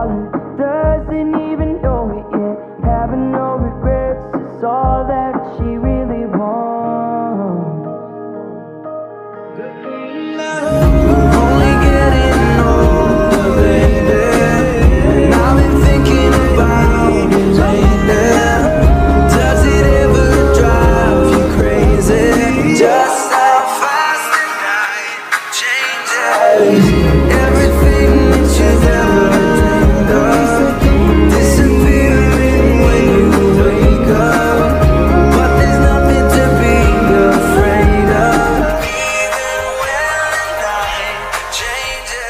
falling. Doesn't even know it yet. Having no regrets is all that she really wants. Only getting older, baby. And I've been thinking about you lately. Does it ever drive you crazy? Just how fast the night changes.